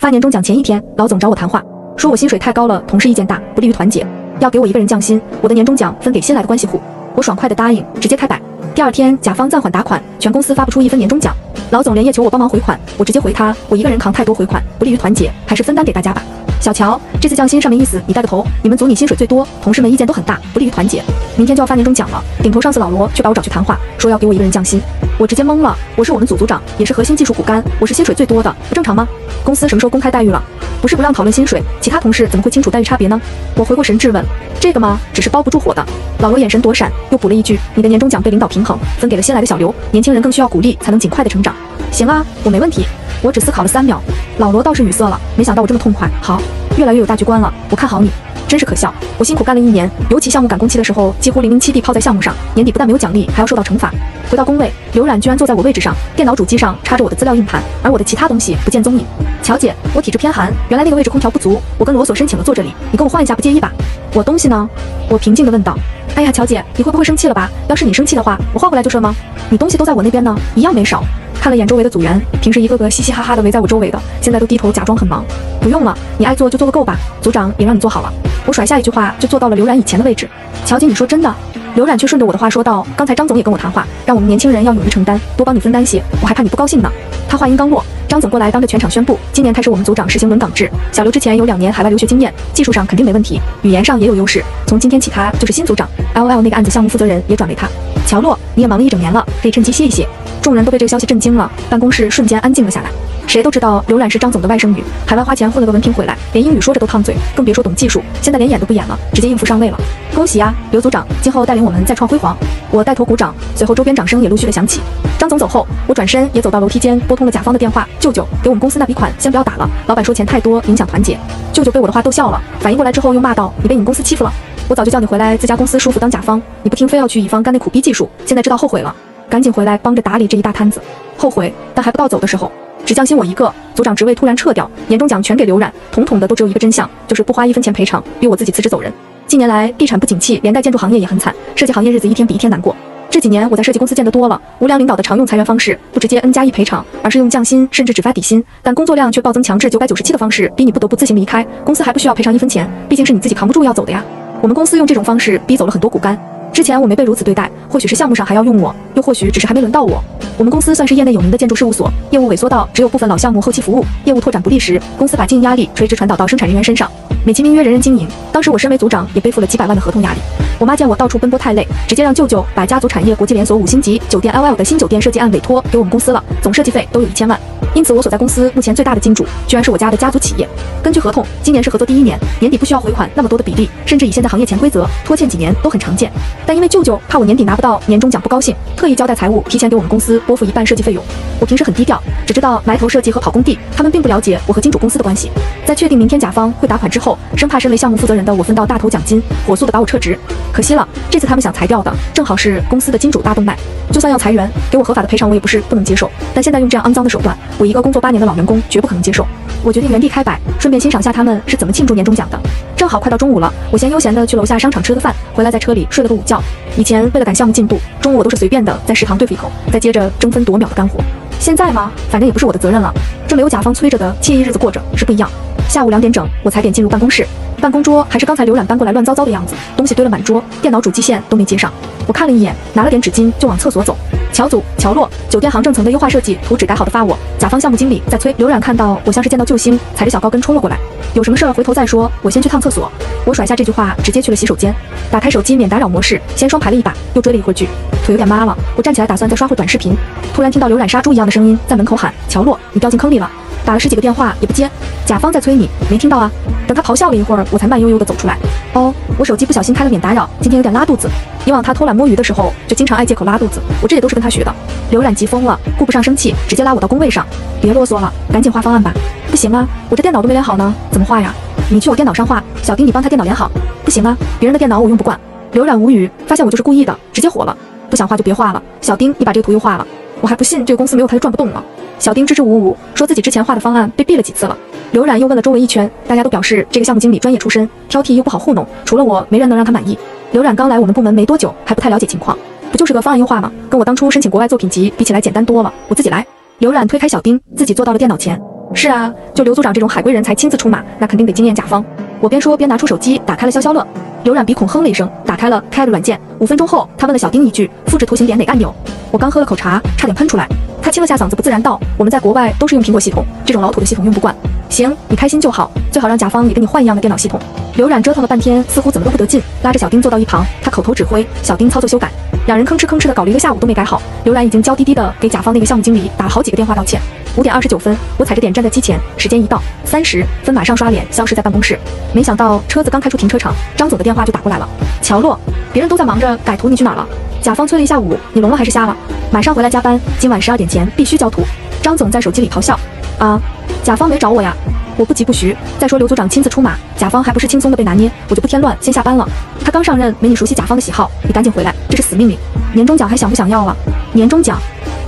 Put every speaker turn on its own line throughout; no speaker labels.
发年终奖前一天，老总找我谈话，说我薪水太高了，同事意见大，不利于团结，要给我一个人降薪，我的年终奖分给新来的关系户。我爽快的答应，直接开摆。第二天，甲方暂缓打款，全公司发不出一分年终奖。老总连夜求我帮忙回款，我直接回他，我一个人扛太多回款，不利于团结，还是分担给大家吧。小乔，这次降薪上面意思你带个头，你们组你薪水最多，同事们意见都很大，不利于团结。明天就要发年终奖了，顶头上司老罗却把我找去谈话，说要给我一个人降薪。我直接懵了，我是我们组组长，也是核心技术骨干，我是薪水最多的，不正常吗？公司什么时候公开待遇了？不是不让讨论薪水，其他同事怎么会清楚待遇差别呢？我回过神质问，这个吗？只是包不住火的。老罗眼神躲闪，又补了一句，你的年终奖被领导平衡，分给了新来的小刘，年轻人更需要鼓励，才能尽快的成长。行啊，我没问题。我只思考了三秒，老罗倒是语塞了，没想到我这么痛快。好。越来越有大局观了，我看好你，真是可笑。我辛苦干了一年，尤其项目赶工期的时候，几乎零零七地泡在项目上，年底不但没有奖励，还要受到惩罚。回到工位，刘冉居然坐在我位置上，电脑主机上插着我的资料硬盘，而我的其他东西不见踪影。乔姐，我体质偏寒，原来那个位置空调不足，我跟罗所申请了坐这里，你跟我换一下不介意吧？我东西呢？我平静地问道。哎呀，乔姐，你会不会生气了吧？要是你生气的话，我换回来就是了吗？你东西都在我那边呢，一样没少。看了眼周围的组员，平时一个个嘻嘻哈哈的围在我周围的，现在都低头假装很忙。不用了，你爱做就做个够吧。组长也让你做好了。我甩下一句话就坐到了刘冉以前的位置。乔姐，你说真的？刘冉却顺着我的话说道：“刚才张总也跟我谈话，让我们年轻人要勇于承担，多帮你分担些。我还怕你不高兴呢。”他话音刚落，张总过来当着全场宣布，今年开始我们组长实行轮岗制。小刘之前有两年海外留学经验，技术上肯定没问题，语言上也有优势。从今天起，他就是新组长。L L 那个案子项目负责人也转为他。乔洛，你也忙了一整年了，可以趁机歇一歇。众人都被这个消息震惊了，办公室瞬间安静了下来。谁都知道刘冉是张总的外甥女，海外花钱混了个文凭回来，连英语说着都烫嘴，更别说懂技术。现在连演都不演了，直接应付上位了。恭喜啊，刘组长，今后带领我们再创辉煌。我带头鼓掌，随后周边掌声也陆续的响起。张总走后，我转身也走到楼梯间，拨通了甲方的电话。舅舅，给我们公司那笔款先不要打了，老板说钱太多影响团结。舅舅被我的话逗笑了，反应过来之后又骂道：“你被你们公司欺负了？我早就叫你回来自家公司舒服当甲方，你不听非要去乙方干那苦逼技术，现在知道后悔了，赶紧回来帮着打理这一大摊子。后悔，但还不到走的时候。”只降薪我一个，组长职位突然撤掉，年终奖全给刘冉，统统的都只有一个真相，就是不花一分钱赔偿，逼我自己辞职走人。近年来地产不景气，连带建筑行业也很惨，设计行业日子一天比一天难过。这几年我在设计公司见得多了，无良领导的常用裁员方式不直接 N 加一赔偿，而是用降薪甚至只发底薪，但工作量却暴增强至九百九十七的方式，逼你不得不自行离开公司，还不需要赔偿一分钱，毕竟是你自己扛不住要走的呀。我们公司用这种方式逼走了很多骨干。之前我没被如此对待，或许是项目上还要用我，又或许只是还没轮到我。我们公司算是业内有名的建筑事务所，业务萎缩到只有部分老项目后期服务，业务拓展不利时，公司把经营压力垂直传导到生产人员身上，美其名曰人人经营。当时我身为组长，也背负了几百万的合同压力。我妈见我到处奔波太累，直接让舅舅把家族产业国际连锁五星级酒店 L L 的新酒店设计案委托给我们公司了，总设计费都有一千万。因此，我所在公司目前最大的金主，居然是我家的家族企业。根据合同，今年是合作第一年，年底不需要回款那么多的比例，甚至以现在行业潜规则，拖欠几年都很常见。但因为舅舅怕我年底拿不到年终奖不高兴，特意交代财务提前给我们公司拨付一半设计费用。我平时很低调，只知道埋头设计和跑工地，他们并不了解我和金主公司的关系。在确定明天甲方会打款之后，生怕身为项目负责人的我分到大头奖金，火速的把我撤职。可惜了，这次他们想裁掉的正好是公司的金主大动脉。就算要裁员，给我合法的赔偿，我也不是不能接受。但现在用这样肮脏的手段。我一个工作八年的老员工绝不可能接受。我决定原地开摆，顺便欣赏下他们是怎么庆祝年终奖的。正好快到中午了，我先悠闲的去楼下商场吃了个饭，回来在车里睡了个午觉。以前为了赶项目进度，中午我都是随便的在食堂对付一口，再接着争分夺秒的干活。现在吗？反正也不是我的责任了。这没有甲方催着的惬意日子过着是不一样。下午两点整，我才点进入办公室。办公桌还是刚才刘冉搬过来乱糟糟的样子，东西堆了满桌，电脑主机线都没接上。我看了一眼，拿了点纸巾就往厕所走。乔祖乔洛，酒店行政层的优化设计图纸改好的发我。甲方项目经理在催。刘冉看到我像是见到救星，踩着小高跟冲了过来。有什么事儿回头再说，我先去趟厕所。我甩下这句话，直接去了洗手间。打开手机免打扰模式，先双排了一把，又追了一会儿剧，腿有点麻了。我站起来打算再刷会短视频，突然听到刘冉杀猪一样的声音在门口喊：乔洛，你掉进坑里了。打了十几个电话也不接，甲方在催你，没听到啊？等他咆哮了一会儿，我才慢悠悠的走出来。哦，我手机不小心开了免打扰，今天有点拉肚子。以往他偷懒摸鱼的时候，就经常爱借口拉肚子，我这也都是跟他学的。刘冉急疯了，顾不上生气，直接拉我到工位上。别啰嗦了，赶紧画方案吧。不行啊，我这电脑都没连好呢，怎么画呀？你去我电脑上画，小丁你帮他电脑连好。不行啊，别人的电脑我用不惯。刘冉无语，发现我就是故意的，直接火了。不想画就别画了，小丁你把这个图又画了，我还不信这个公司没有他就转不动了。小丁支支吾吾说自己之前画的方案被毙了几次了。刘冉又问了周围一圈，大家都表示这个项目经理专业出身，挑剔又不好糊弄，除了我没人能让他满意。刘冉刚来我们部门没多久，还不太了解情况，不就是个方案优化吗？跟我当初申请国外作品集比起来简单多了。我自己来。刘冉推开小丁，自己坐到了电脑前。是啊，就刘组长这种海归人才亲自出马，那肯定得惊艳甲方。我边说边拿出手机打开了消消乐。刘冉鼻孔哼了一声，打开了开个软件。五分钟后，他问了小丁一句：“复制图形点哪个按钮？”我刚喝了口茶，差点喷出来。他清了下嗓子，不自然道：“我们在国外都是用苹果系统，这种老土的系统用不惯。”行，你开心就好，最好让甲方也跟你换一样的电脑系统。刘冉折腾了半天，似乎怎么都不得劲，拉着小丁坐到一旁，他口头指挥，小丁操作修改，两人吭哧吭哧的搞了一个下午都没改好。刘冉已经娇滴滴的给甲方那个项目经理打了好几个电话道歉。五点二十九分，我踩着点站在机前，时间一到，三十分马上刷脸消失在办公室。没想到车子刚开出停车场，张总的电话就打过来了。乔洛，别人都在忙着改图，你去哪儿了？甲方催了一下午，你聋了还是瞎了？马上回来加班，今晚十二点前必须交图。张总在手机里咆哮。啊，甲方没找我呀。我不急不徐。再说刘组长亲自出马，甲方还不是轻松的被拿捏，我就不添乱，先下班了。他刚上任，没你熟悉甲方的喜好，你赶紧回来，这是死命令。年终奖还想不想要了？年终奖，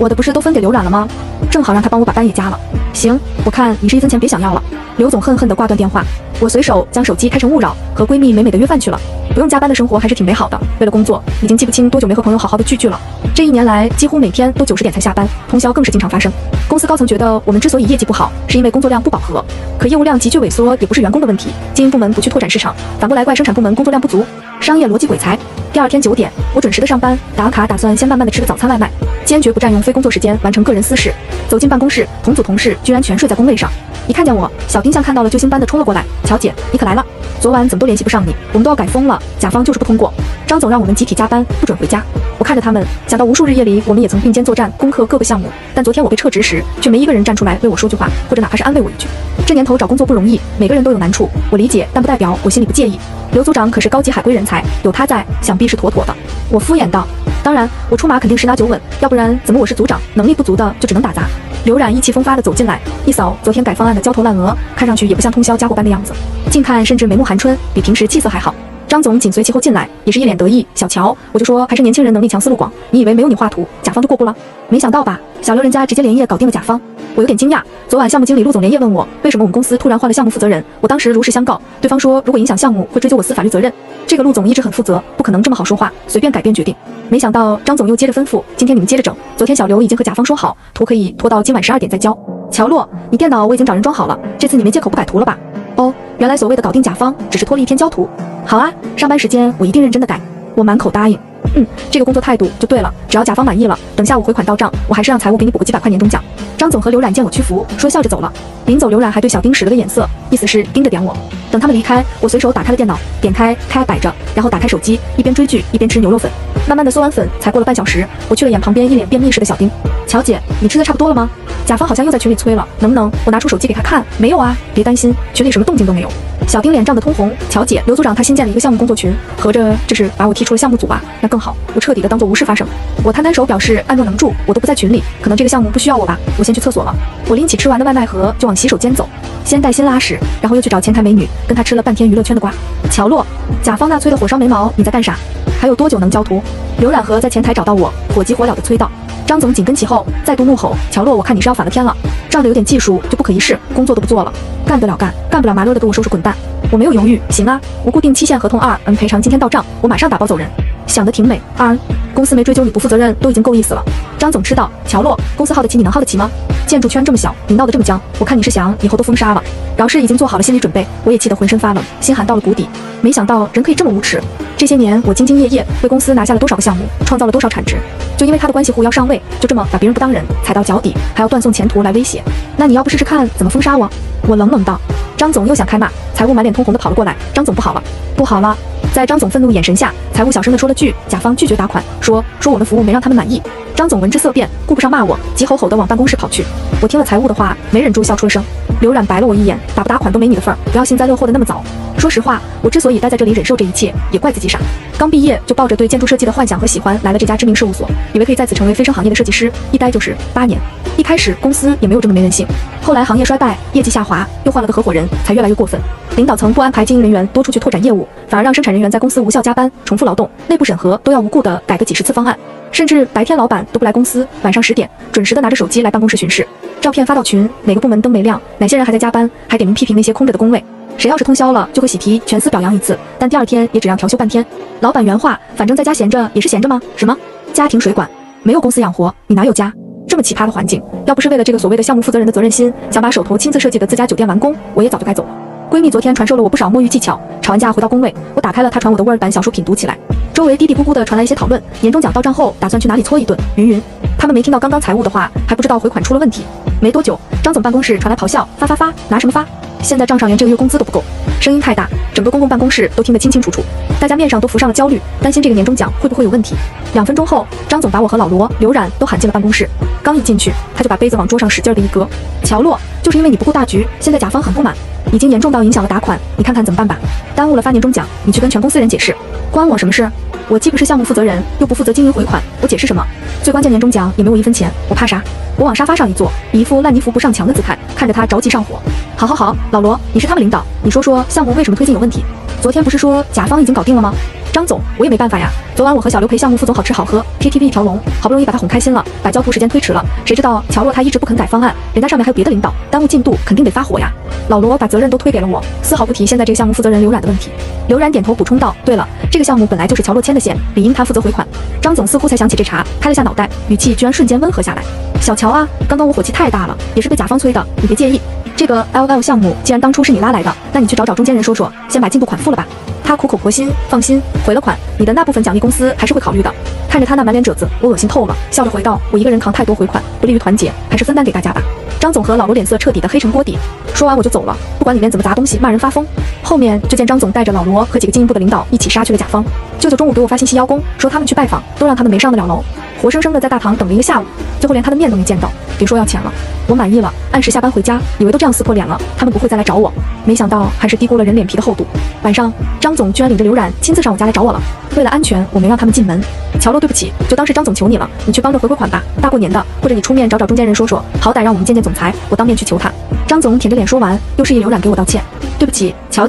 我的不是都分给刘冉了吗？正好让他帮我把班也加了。行，我看你是一分钱别想要了。刘总恨恨地挂断电话，我随手将手机开成勿扰，和闺蜜美美的约饭去了。不用加班的生活还是挺美好的。为了工作，已经记不清多久没和朋友好好的聚聚了。这一年来，几乎每天都九十点才下班，通宵更是经常发生。公司高层觉得我们之所以业绩不好，是因为工作量不饱和。可业务量急剧萎缩也不是员工的问题，经营部门不去拓展市场，反过来怪生产部门工作量不足，商业逻辑鬼才。第二天九点，我准时的上班，打卡打算先慢慢的吃个早餐外卖，坚决不占用非工作时间完成个人私事。走进办公室，同组同事居然全睡在工位上。一看见我，小丁像看到了救星般的冲了过来。乔姐，你可来了！昨晚怎么都联系不上你？我们都要改疯了，甲方就是不通过。张总让我们集体加班，不准回家。我看着他们，想到无数日夜里我们也曾并肩作战，攻克各个项目。但昨天我被撤职时，却没一个人站出来为我说句话，或者哪怕是安慰我一句。这年头找工作不容易，每个人都有难处，我理解，但不代表我心里不介意。刘组长可是高级海归人才，有他在，想必是妥妥的。我敷衍道：“当然，我出马肯定十拿九稳，要不然怎么我是组长？能力不足的就只能打杂。”刘冉意气风发地走进来，一扫昨天改方案的焦头烂额，看上去也不像通宵加过班的样子，近看甚至眉目含春，比平时气色还好。张总紧随其后进来，也是一脸得意。小乔，我就说还是年轻人能力强，思路广，你以为没有你画图，甲方就过不了？没想到吧，小刘人家直接连夜搞定了甲方。我有点惊讶，昨晚项目经理陆总连夜问我，为什么我们公司突然换了项目负责人？我当时如实相告，对方说如果影响项目，会追究我司法律责任。这个陆总一直很负责，不可能这么好说话，随便改变决定。没想到张总又接着吩咐，今天你们接着整。昨天小刘已经和甲方说好，图可以拖到今晚十二点再交。乔洛，你电脑我已经找人装好了，这次你没借口不改图了吧？哦，原来所谓的搞定甲方，只是拖了一天交图。好啊，上班时间我一定认真的改。我满口答应。嗯，这个工作态度就对了。只要甲方满意了，等下午回款到账，我还是让财务给你补个几百块年终奖。张总和刘冉见我屈服，说笑着走了。临走，刘冉还对小丁使了个眼色，意思是盯着点我。等他们离开，我随手打开了电脑，点开开摆着，然后打开手机，一边追剧一边吃牛肉粉。慢慢的嗦完粉，才过了半小时，我去了眼旁边一脸便秘似的小丁。乔姐，你吃的差不多了吗？甲方好像又在群里催了，能不能我拿出手机给他看？没有啊，别担心，群里什么动静都没有。小丁脸涨得通红。乔姐，刘组长他新建了一个项目工作群，合着这是把我踢出了项目组吧？那更好，我彻底的当做无事发生。我摊摊手表示暗中能助，我都不在群里，可能这个项目不需要我吧？我先去厕所了。我拎起吃完的外卖盒就往洗手间走，先带薪拉屎，然后又去找前台美女，跟她吃了半天娱乐圈的瓜。乔洛，甲方那催的火烧眉毛，你在干啥？还有多久能交图？刘冉和在前台找到我，火急火燎的催道。张总紧跟其后，再度怒吼：“乔洛，我看你是要反了天了！仗着有点技术就不可一世，工作都不做了，干得了干，干不了麻溜的给我收拾滚蛋！”我没有犹豫，行啊，无固定期限合同二嗯赔偿今天到账，我马上打包走人。想得挺美，二公司没追究你不负责任都已经够意思了。张总吃道：“乔洛，公司耗得起你能耗得起吗？建筑圈这么小，你闹得这么僵，我看你是想以后都封杀了。”饶是已经做好了心理准备，我也气得浑身发冷，心寒到了谷底。没想到人可以这么无耻。这些年我兢兢业业，为公司拿下了多少个项目，创造了多少产值，就因为他的关系户要上位，就这么把别人不当人，踩到脚底，还要断送前途来威胁。那你要不试试看怎么封杀我？我冷冷道。张总又想开骂，财务满脸通红的跑了过来。张总不好了，不好了！在张总愤怒眼神下，财务小声的说了句：“甲方拒绝打款，说说我们服务没让他们满意。”张总闻之色变，顾不上骂我，急吼吼的往办公室跑去。我听了财务的话，没忍住笑出了声。刘冉白了我一眼，打不打款都没你的份儿，不要幸灾乐祸的那么早。说实话，我之所以待在这里忍受这一切，也怪自己傻。刚毕业就抱着对建筑设计的幻想和喜欢来了这家知名事务所，以为可以在此成为飞升行业的设计师，一待就是八年。一开始公司也没有这么没人性，后来行业衰败，业绩下滑，又换了个合伙人，才越来越过分。领导层不安排经营人员多出去拓展业务，反而让生产人员在公司无效加班、重复劳动，内部审核都要无故的改个几十次方案。甚至白天老板都不来公司，晚上十点准时的拿着手机来办公室巡视，照片发到群，哪个部门灯没亮，哪些人还在加班，还点名批评那些空着的工位。谁要是通宵了，就会喜提全司表扬一次，但第二天也只让调休半天。老板原话，反正在家闲着也是闲着吗？什么家庭水管，没有公司养活，你哪有家？这么奇葩的环境，要不是为了这个所谓的项目负责人的责任心，想把手头亲自设计的自家酒店完工，我也早就该走了。闺蜜昨天传授了我不少摸鱼技巧，吵完架回到工位，我打开了她传我的 Word 版小说品读起来，周围嘀嘀咕咕的传来一些讨论，年终奖到账后打算去哪里搓一顿，云云。他们没听到刚刚财务的话，还不知道回款出了问题。没多久，张总办公室传来咆哮：发发发，拿什么发？现在账上连这个月工资都不够，声音太大，整个公共办公室都听得清清楚楚，大家面上都浮上了焦虑，担心这个年终奖会不会有问题。两分钟后，张总把我和老罗、刘冉都喊进了办公室。刚一进去，他就把杯子往桌上使劲的一搁。乔洛，就是因为你不顾大局，现在甲方很不满，已经严重到影响了打款，你看看怎么办吧？耽误了发年终奖，你去跟全公司人解释，关我什么事？我既不是项目负责人，又不负责经营回款，我解释什么？最关键年终奖也没我一分钱，我怕啥？我往沙发上一坐，以一副烂泥扶不上墙的姿态，看着他着急上火。好好好，老罗，你是他们领导，你说说项目为什么推进有问题？昨天不是说甲方已经搞定了吗？张总，我也没办法呀。昨晚我和小刘陪项目副总好吃好喝，KTV 一条龙，好不容易把他哄开心了，把交付时间推迟了。谁知道乔洛他一直不肯改方案，人家上面还有别的领导，耽误进度肯定得发火呀。老罗把责任都推给了我，丝毫不提现在这个项目负责人刘冉的问题。刘冉点头补充道：对了，这个项目本来就是乔洛牵的线，理应他负责回款。张总似乎才想起这茬，拍了下脑袋，语气居然瞬间温和下来。小乔啊，刚刚我火气太大了，也是被甲方催的，你别介意。这个 L L 项目既然当初是你拉来的，那你去找找中间人说说，先把进度款付了吧。他苦口婆心，放心，回了款，你的那部分奖励公司还是会考虑的。看着他那满脸褶子，我恶心透了，笑着回道：我一个人扛太多回款，不利于团结，还是分担给大家吧。张总和老罗脸色彻底的黑成锅底。说完我就走了，不管里面怎么砸东西，骂人发疯。后面就见张总带着老罗和几个经营部的领导一起杀去了甲方。舅舅中午给我发信息邀功，说他们去拜访，都让他们没上得了楼。活生生的在大堂等了一个下午，最后连他的面都没见到，别说要钱了。我满意了，按时下班回家，以为都这样撕破脸了，他们不会再来找我，没想到还是低估了人脸皮的厚度。晚上，张总居然领着刘冉亲自上我家来找我了。为了安全，我没让他们进门。乔洛，对不起，就当是张总求你了，你去帮着回回款吧。大过年的，或者你出面找找中间人说说，好歹让我们见见总裁，我当面去求他。张总舔着脸说完，又示意刘冉给我道歉。对不起，乔。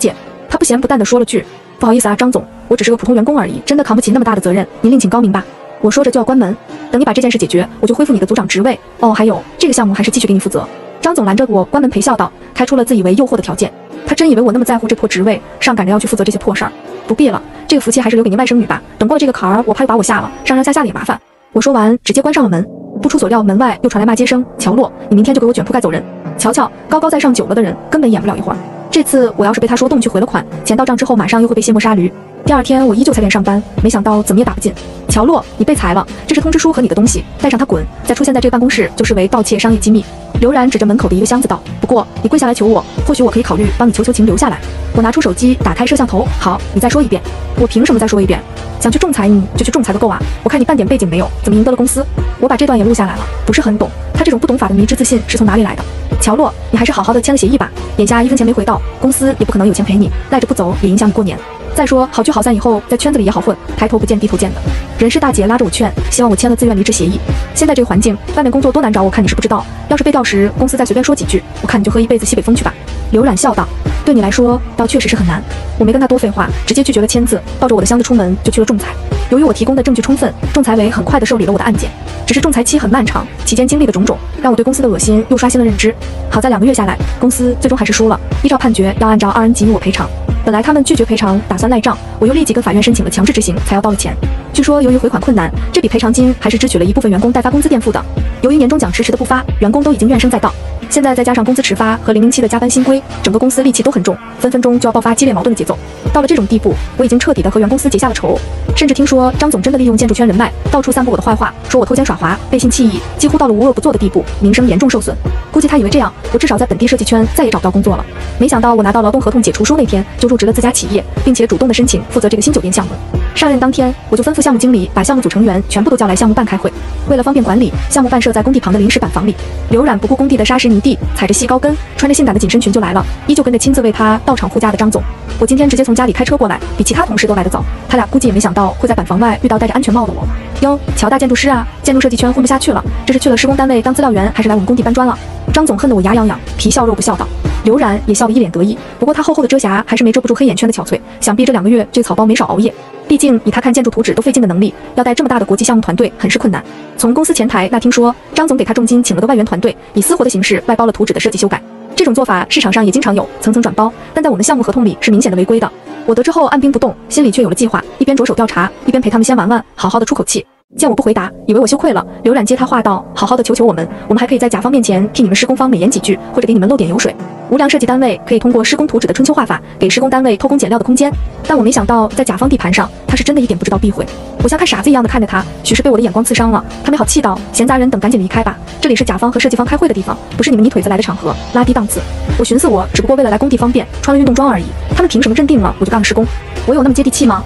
不咸不淡的说了句，不好意思啊，张总，我只是个普通员工而已，真的扛不起那么大的责任，您另请高明吧。我说着就要关门，等你把这件事解决，我就恢复你的组长职位。哦，还有这个项目还是继续给你负责。张总拦着我，关门陪笑道，开出了自以为诱惑的条件。他真以为我那么在乎这破职位，上赶着要去负责这些破事儿？不必了，这个福气还是留给您外甥女吧。等过了这个坎儿，我怕又把我下了，上上下下的也麻烦。我说完，直接关上了门。不出所料，门外又传来骂街声。乔洛，你明天就给我卷铺盖走人。瞧瞧，高高在上久了的人，根本演不了一会儿。这次我要是被他说动去回了款，钱到账之后马上又会被卸磨杀驴。第二天我依旧踩点上班，没想到怎么也打不进。乔洛，你被裁了，这是通知书和你的东西，带上它滚！再出现在这个办公室就视为盗窃商业机密。刘然指着门口的一个箱子道：“不过你跪下来求我，或许我可以考虑帮你求求情留下来。”我拿出手机，打开摄像头。好，你再说一遍。我凭什么再说一遍？想去仲裁你就去仲裁个够啊！我看你半点背景没有，怎么赢得了公司？我把这段也录下来了，不是很懂。他这种不懂法的迷之自信是从哪里来的？乔洛，你还是好好的签了协议吧。眼下一分钱没回到，公司也不可能有钱赔你，赖着不走也影响你过年。再说好聚好散以后，在圈子里也好混，抬头不见低头见的。人事大姐拉着我劝，希望我签了自愿离职协议。现在这个环境，外面工作多难找，我看你是不知道。要是被调时，公司再随便说几句，我看你就喝一辈子西北风去吧。刘冉笑道：“对你来说，倒确实是很难。”我没跟他多废话，直接拒绝了签字，抱着我的箱子出门就去了仲裁。由于我提供的证据充分，仲裁委很快的受理了我的案件。只是仲裁期很漫长，期间经历的种种，让我对公司的恶心又刷新了认知。好在两个月下来，公司最终还是输了，依照判决要按照二 N 给予我赔偿。本来他们拒绝赔偿，打算赖账，我又立即跟法院申请了强制执行，才要到了钱。据说由于回款困难，这笔赔偿金还是支取了一部分员工代发工资垫付的。由于年终奖迟迟的不发，员工都已经怨声载道。现在再加上工资迟发和零零七的加班新规，整个公司戾气都很重，分分钟就要爆发激烈矛盾的节奏。到了这种地步，我已经彻底的和原公司结下了仇。甚至听说张总真的利用建筑圈人脉，到处散布我的坏话，说我偷奸耍滑、背信弃义，几乎到了无恶不作的地步，名声严重受损。估计他以为这样，我至少在本地设计圈再也找不到工作了。没想到我拿到劳动合同解除书那天，就入职了自家企业，并且主动的申请负责这个新酒店项目。上任当天，我就吩咐项目经理把项目组成员全部都叫来项目办开会。为了方便管理，项目办设在工地旁的临时板房里。刘冉不顾工地的沙石泥地，踩着细高跟，穿着性感的紧身裙就来了，依旧跟着亲自为他到场护驾的张总。我今天直接从家里开车过来，比其他同事都来得早。他俩估计也没想到会在板房外遇到戴着安全帽的我。哟，乔大建筑师啊，建筑设计圈混不下去了，这是去了施工单位当资料员，还是来我们工地搬砖了？张总恨得我牙痒痒，皮笑肉不笑道。刘冉也笑得一脸得意，不过他厚厚的遮瑕还是没遮不住黑眼圈的憔悴。想必这两个月这草包没少熬夜，毕竟以他看建筑图纸都费劲的能力，要带这么大的国际项目团队很是困难。从公司前台那听说，张总给他重金请了个外援团队，以私活的形式外包了图纸的设计修改。这种做法市场上也经常有层层转包，但在我们项目合同里是明显的违规的。我得知后按兵不动，心里却有了计划，一边着手调查，一边陪他们先玩玩，好好的出口气。见我不回答，以为我羞愧了，刘冉接他话道：“好好的求求我们，我们还可以在甲方面前替你们施工方美言几句，或者给你们漏点油水。无良设计单位可以通过施工图纸的春秋画法，给施工单位偷工减料的空间。但我没想到，在甲方地盘上，他是真的一点不知道避讳。我像看傻子一样的看着他，许是被我的眼光刺伤了。他没好气道：闲杂人等赶紧离开吧，这里是甲方和设计方开会的地方，不是你们泥腿子来的场合，拉低档次。我寻思，我只不过为了来工地方便，穿了运动装而已，他们凭什么认定了我就干了施工？我有那么接地气吗？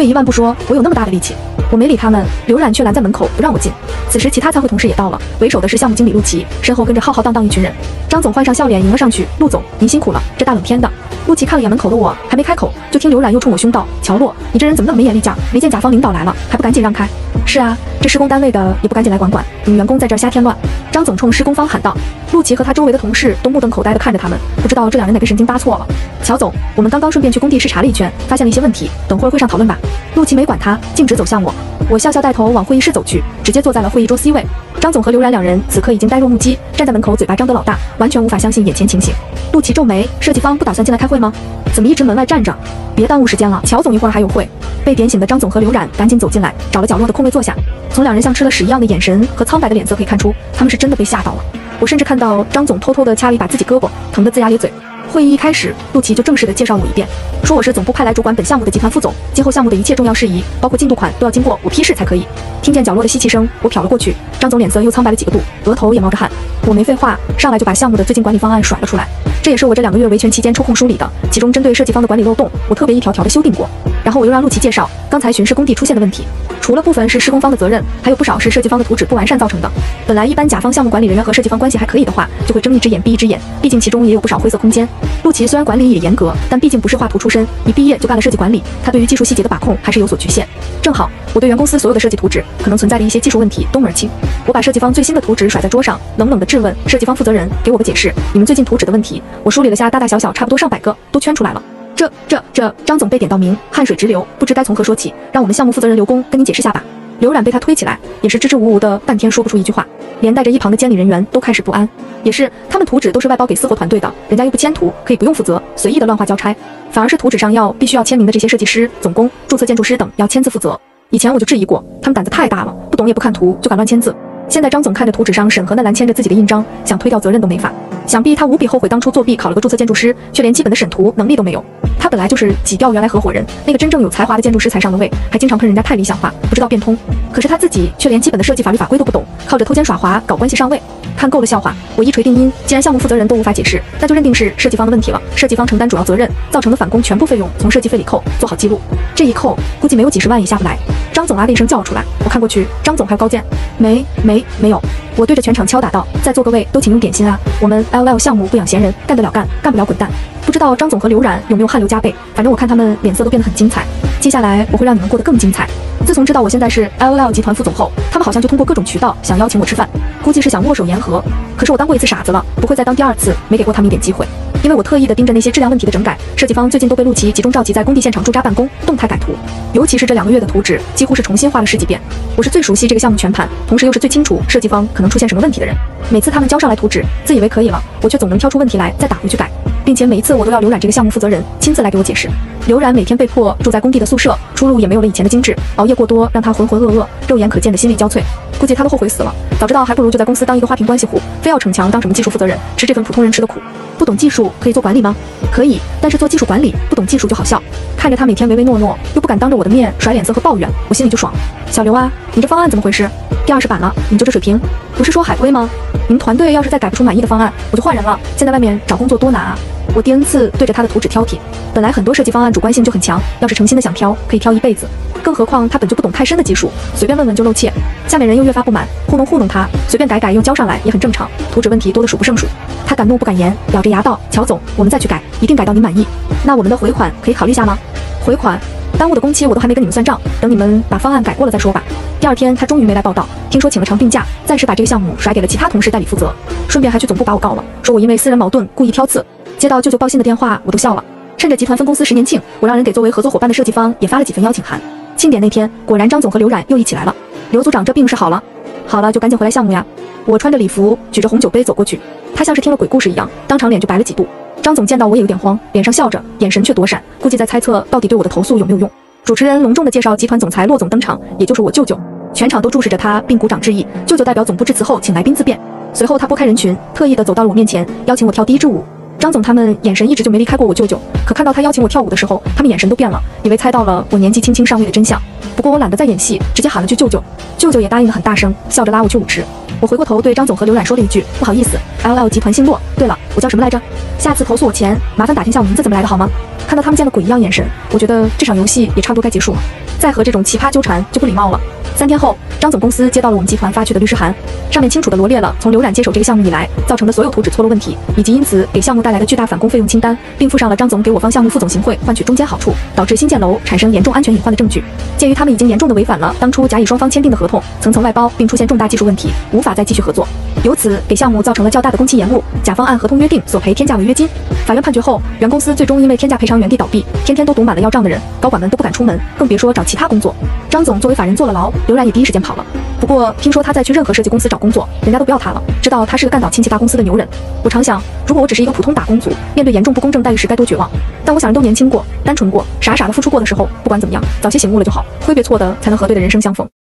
退一万步说，我有那么大的力气？我没理他们，刘冉却拦在门口不让我进。此时，其他参会同事也到了，为首的是项目经理陆琪，身后跟着浩浩荡荡一群人。张总换上笑脸迎了上去，陆总您辛苦了，这大冷天的。陆琪看了眼门口的我，还没开口，就听刘冉又冲我凶道：“乔洛，你这人怎么那么没眼力见？没见甲方领导来了，还不赶紧让开？”是啊，这施工单位的也不赶紧来管管，你们员工在这儿瞎添乱。张总冲施工方喊道。陆琪和他周围的同事都目瞪口呆地看着他们，不知道这两人哪个神经搭错了。乔总，我们刚刚顺便去工地视察了一圈，发现了一些问题，等会儿会上讨论吧。陆琪没管他，径直走向我。我笑笑带头往会议室走去，直接坐在了会议桌 C 位。张总和刘然两人此刻已经呆若木鸡，站在门口，嘴巴张得老大，完全无法相信眼前情形。陆琪皱眉，设计方不打算进来开会吗？怎么一直门外站着？别耽误时间了，乔总一会儿还有会。被点醒的张总和刘冉赶紧走进来，找了角落的空位坐下。从两人像吃了屎一样的眼神和苍白的脸色可以看出，他们是真的被吓到了。我甚至看到张总偷偷地掐了一把自己胳膊，疼得龇牙咧嘴。会议一开始，陆琪就正式地介绍我一遍，说我是总部派来主管本项目的集团副总，今后项目的一切重要事宜，包括进度款，都要经过我批示才可以。听见角落的吸气声，我瞟了过去，张总脸色又苍白了几个度，额头也冒着汗。我没废话，上来就把项目的最近管理方案甩了出来。这也是我这两个月维权期间抽空梳理的，其中针对设计方的管理漏洞，我特别一条条的修订过。然后我又让陆琪介绍刚才巡视工地出现的问题，除了部分是施工方的责任，还有不少是设计方的图纸不完善造成的。本来一般甲方项目管理人员和设计方关系还可以的话，就会睁一只眼闭一只眼，毕竟其中也有不少灰色空间。陆琪虽然管理也严格，但毕竟不是画图出身，一毕业就干了设计管理，他对于技术细节的把控还是有所局限。正好我对原公司所有的设计图纸可能存在的一些技术问题都门儿清。我把设计方最新的图纸甩在桌上，冷冷的质问设计方负责人：“给我个解释，你们最近图纸的问题。”我梳理了下，大大小小差不多上百个，都圈出来了。这、这、这，张总被点到名，汗水直流，不知该从何说起。让我们项目负责人刘工跟你解释下吧。刘冉被他推起来，也是支支吾吾的，半天说不出一句话，连带着一旁的监理人员都开始不安。也是，他们图纸都是外包给私活团队的，人家又不签图，可以不用负责，随意的乱画交差，反而是图纸上要必须要签名的这些设计师、总工、注册建筑师等要签字负责。以前我就质疑过，他们胆子太大了，不懂也不看图就敢乱签字。现在张总看着图纸上审核那栏签着自己的印章，想推掉责任都没法。想必他无比后悔当初作弊考了个注册建筑师，却连基本的审图能力都没有。他本来就是挤掉原来合伙人那个真正有才华的建筑师才上的位，还经常喷人家太理想化，不知道变通。可是他自己却连基本的设计法律法规都不懂，靠着偷奸耍滑搞关系上位。看够了笑话，我一锤定音，既然项目负责人都无法解释，那就认定是设计方的问题了。设计方承担主要责任，造成的返工全部费用从设计费里扣，做好记录。这一扣，估计没有几十万也下不来。张总啊的一声叫了出来，我看过去，张总还有高见，没没没有。我对着全场敲打道：“在座各位都请用点心啊！我们 L L 项目不养闲人，干得了干，干不了滚蛋。不知道张总和刘冉有没有汗流浃背，反正我看他们脸色都变得很精彩。接下来我会让你们过得更精彩。自从知道我现在是 L L 集团副总后，他们好像就通过各种渠道想邀请我吃饭，估计是想握手言和。可是我当过一次傻子了，不会再当第二次，没给过他们一点机会。因为我特意的盯着那些质量问题的整改，设计方最近都被陆琪集中召集在工地现场驻扎办公，动态改图。尤其是这两个月的图纸，几乎是重新画了十几遍。我是最熟悉这个项目全盘，同时又是最清楚设计方可能出现什么问题的人。每次他们交上来图纸，自以为可以了，我却总能挑出问题来再打回去改，并且每一次我都要刘冉这个项目负责人亲自来给我解释。刘冉每天被迫住在工地的宿舍，出入也没有了以前的精致，熬夜过多让他浑浑噩噩，肉眼可见的心力交瘁，估计他都后悔死了。早知道还不如就在公司当一个花瓶关系户，非要逞强当什么技术负责人，吃这份普通人吃的苦。不懂技术可以做管理吗？可以，但是做技术管理不懂技术就好笑。看着他每天唯唯诺诺，又不敢当着我的面甩脸色和抱怨，我心里就爽。小刘啊，你这方案怎么回事？第二十版了，你就这水平？不是说海归吗？你们团队要是再改不出满意的方案，我就换人了。现在外面找工作多难啊！我第 n 次对着他的图纸挑剔。本来很多设计方案主观性就很强，要是诚心的想挑，可以挑一辈子。更何况他本就不懂太深的技术，随便问问就露怯。下面人又越发不满，糊弄糊弄他，随便改改又交上来也很正常。图纸问题多的数不胜数，他敢怒不敢言，咬着牙道：“乔总，我们再去改，一定改到你满意。那我们的回款可以考虑下吗？回款？耽误的工期我都还没跟你们算账，等你们把方案改过了再说吧。”第二天他终于没来报道，听说请了长病假，暂时把这个项目甩给了其他同事代理负责，顺便还去总部把我告了，说我因为私人矛盾故意挑刺。接到舅舅报信的电话，我都笑了。趁着集团分公司十年庆，我让人给作为合作伙伴的设计方也发了几份邀请函。庆典那天，果然张总和刘冉又一起来了。刘组长，这病是好了，好了就赶紧回来项目呀。我穿着礼服，举着红酒杯走过去，他像是听了鬼故事一样，当场脸就白了几度。张总见到我也有点慌，脸上笑着，眼神却躲闪，估计在猜测到底对我的投诉有没有用。主持人隆重的介绍集团总裁骆总登场，也就是我舅舅。全场都注视着他，并鼓掌致意。舅舅代表总部致辞后，请来宾自便。随后他拨开人群，特意的走到了我面前，邀请我跳第一支舞。张总他们眼神一直就没离开过我舅舅，可看到他邀请我跳舞的时候，他们眼神都变了，以为猜到了我年纪轻轻上位的真相。不过我懒得再演戏，直接喊了句舅舅，舅舅也答应的很大声，笑着拉我去舞池。我回过头对张总和刘冉说了一句不好意思，L L 集团姓骆。对了，我叫什么来着？下次投诉我前，麻烦打听下我名字怎么来的好吗？看到他们见了鬼一样眼神，我觉得这场游戏也差不多该结束了。再和这种奇葩纠缠就不礼貌了。三天后，张总公司接到了我们集团发去的律师函，上面清楚地罗列了从刘冉接手这个项目以来造成的所有图纸错漏问题，以及因此给项目带来的巨大返工费用清单，并附上了张总给我方项目副总行贿换取中间好处，导致新建楼产生严重安全隐患的证据。鉴他们已经严重的违反了当初甲乙双方签订的合同，层层外包，并出现重大技术问题，无法再继续合作，由此给项目造成了较大的工期延误，甲方按合同约定索赔天价违约金。法院判决后，原公司最终因为天价赔偿原地倒闭，天天都堵满了要账的人，高管们都不敢出门，更别说找其他工作。张总作为法人坐了牢，刘冉也第一时间跑了。不过听说他再去任何设计公司找工作，人家都不要他了，知道他是个干倒亲戚大公司的牛人。我常想，如果我只是一个普通打工族，面对严重不公正待遇时该多绝望。但我想人都年轻过，单纯过，傻傻的付出过的时候，不管怎么样，早些醒悟了就好。挥别错的，才能和对的人生相逢。